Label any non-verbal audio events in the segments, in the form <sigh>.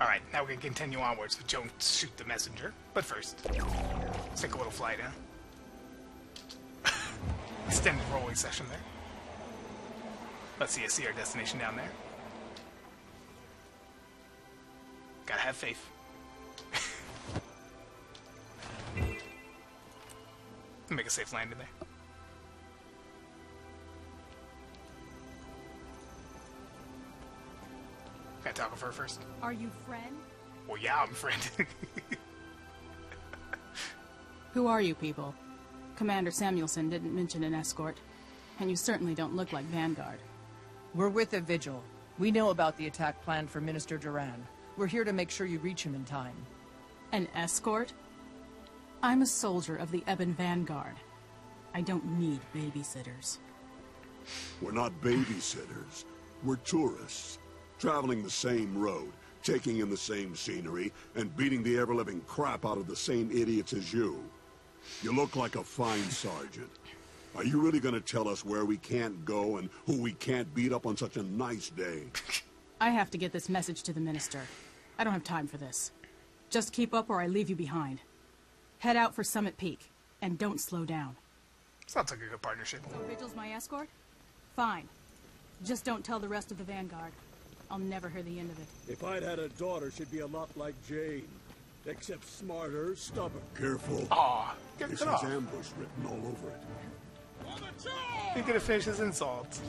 Alright, now we can continue onwards with Don't Shoot the Messenger. But first, let's take a little flight, huh? <laughs> Extended rolling session there. Let's see, I see our destination down there. Gotta have faith. <laughs> Make a safe landing there. Talk with her first? Are you friend? Well, yeah, I'm friend. <laughs> Who are you people? Commander Samuelson didn't mention an escort, and you certainly don't look like Vanguard. We're with a Vigil. We know about the attack planned for Minister Duran. We're here to make sure you reach him in time. An escort? I'm a soldier of the Ebon Vanguard. I don't need babysitters. We're not babysitters. We're tourists, traveling the same road, taking in the same scenery, and beating the ever-living crap out of the same idiots as you. You look like a fine sergeant. Are you really gonna tell us where we can't go and who we can't beat up on such a nice day? <laughs> I have to get this message to the Minister. I don't have time for this. Just keep up or I leave you behind. Head out for Summit Peak, and don't slow down. Sounds like a good partnership. So Vigil's my escort? Fine. Just don't tell the rest of the Vanguard. I'll never hear the end of it. If I'd had a daughter, she'd be a lot like Jane. Except smarter, stubborn. Careful. Ah, get This it off. ambush written all over it. He could have finished his insults.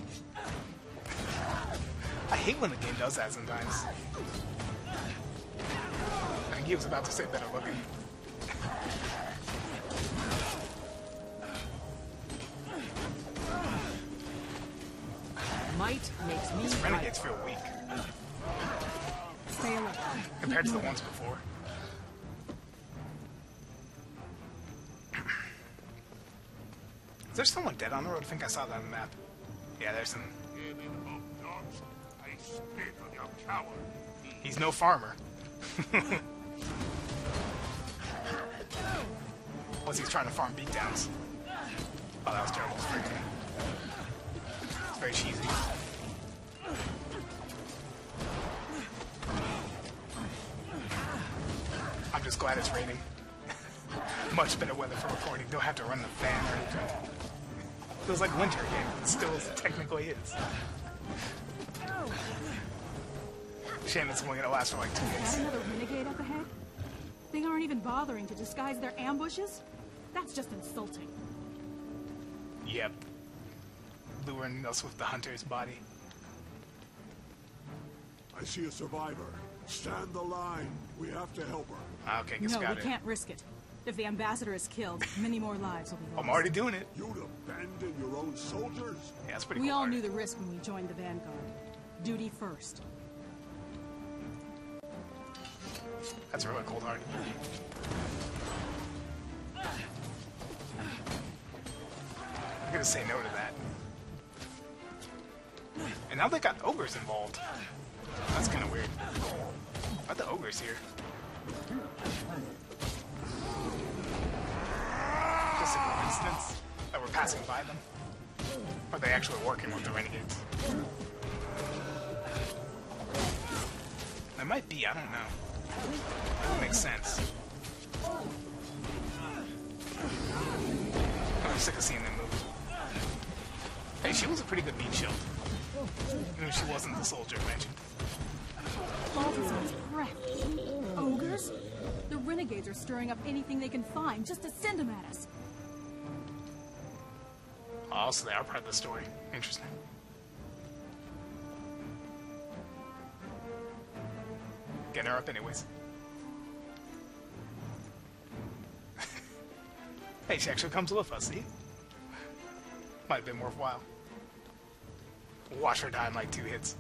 I hate when the game does that sometimes. I think he was about to say better looking. Might makes me These renegades feel weak Stay alert. compared to the ones before. Is there someone dead on the road? I think I saw that on the map. Yeah, there's some. He's no farmer. <laughs> Unless he's trying to farm beatdowns. Oh, that was terrible. Very cheesy. I'm just glad it's raining. <laughs> Much better weather for recording. Don't have to run the fan or anything. Feels like winter again. It still technically is. Shame it's only gonna last for like two days. another renegade up ahead? They aren't even bothering to disguise their ambushes? That's just insulting. Yep. Luring us with the hunter's body. I see a survivor. Stand the line. We have to help her. Okay, guess No, we we it. can't risk it. If the ambassador is killed, many more lives will be lost. I'm already doing it. You'd abandon your own soldiers? Yeah, that's pretty We cool. all art. knew the risk when we joined the Vanguard. Duty first. That's a really cold heart. I'm gonna say no to that. And now they got ogres involved. That's kind of weird. Why the ogres here? Just a coincidence that we're passing by them? Are they actually working with the renegades? They might be, I don't know. That Makes sense. Oh, I'm sick of seeing them move. Hey, she was a pretty good beat shield. If she wasn't the soldier mentioned. Balthazar's breath. Ogres? The renegades are stirring up anything they can find just to send them at us. Oh, so they are part of the story. Interesting. Getting her up anyways. <laughs> hey, she actually comes with us, see? Might have been worthwhile. Watch her die in like two hits.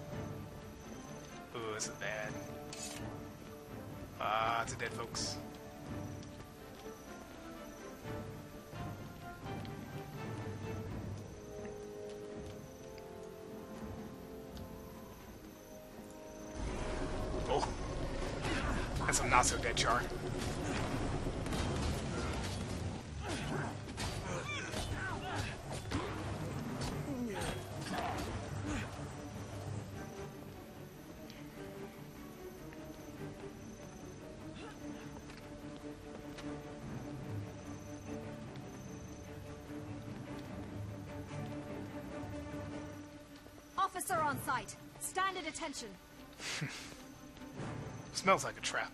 Ooh, this is bad. Ah, it's a dead folks. Oh. That's a not so dead charr. Officer on site. Stand at attention. <laughs> Smells like a trap.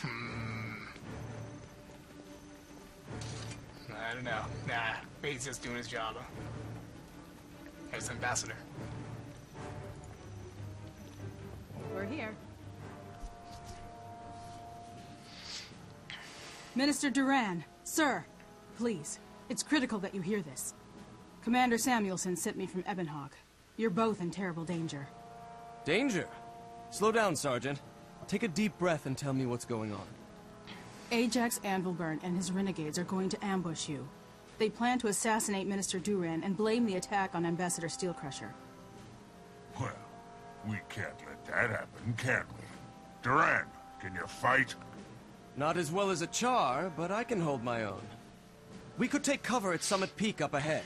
Hmm. I don't know. Nah, maybe he's just doing his job. Huh? There's ambassador. We're here. Minister Duran, sir, please. It's critical that you hear this. Commander Samuelson sent me from Ebonhawke. You're both in terrible danger. Danger? Slow down, Sergeant. Take a deep breath and tell me what's going on. Ajax Anvilburn and his renegades are going to ambush you. They plan to assassinate Minister Duran and blame the attack on Ambassador Steelcrusher. Well, we can't let that happen, can we? Duran, can you fight? Not as well as a Charr, but I can hold my own. We could take cover at Summit Peak up ahead.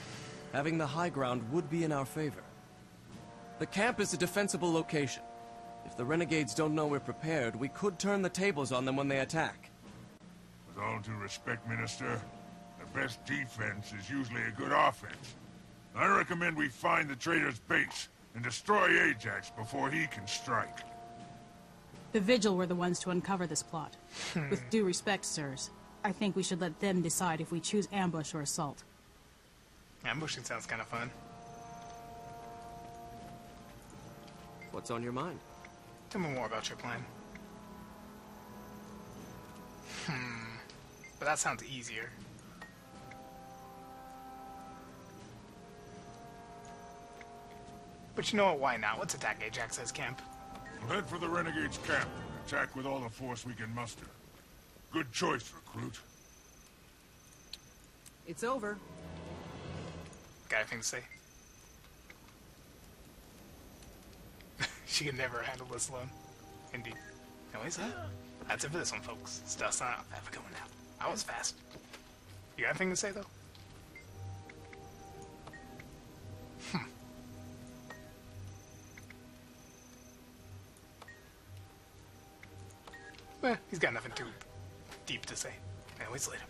Having the high ground would be in our favor. The camp is a defensible location. If the renegades don't know we're prepared, we could turn the tables on them when they attack. With all due respect, Minister, the best defense is usually a good offense. I recommend we find the traitor's base and destroy Ajax before he can strike. The Vigil were the ones to uncover this plot. With due respect, sirs, I think we should let them decide if we choose ambush or assault. Ambushing sounds kind of fun. What's on your mind? Tell me more about your plan. Hmm. But that sounds easier. But you know what? Why not? Let's attack Ajax's camp. We'll head for the Renegade's camp and attack with all the force we can muster. Good choice, recruit. It's over. Got anything to say? <laughs> she can never handle this alone. Indeed. Anyways, huh? That's it for this one, folks. It's Dust on. Have a good one now. I was fast. You got anything to say, though? Eh, he's got nothing too deep to say. Anyways, later.